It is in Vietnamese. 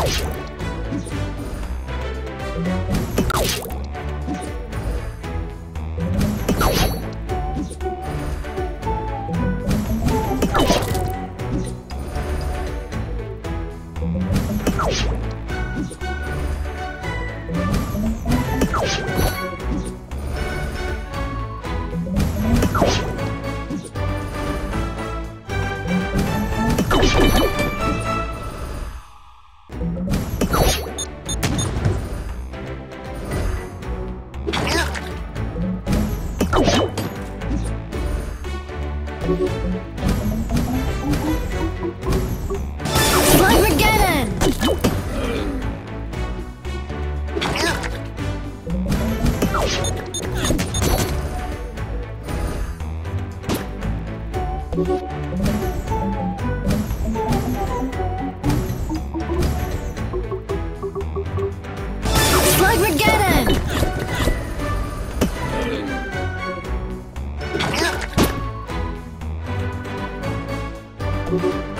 Let's go. Slugmageddon! Thank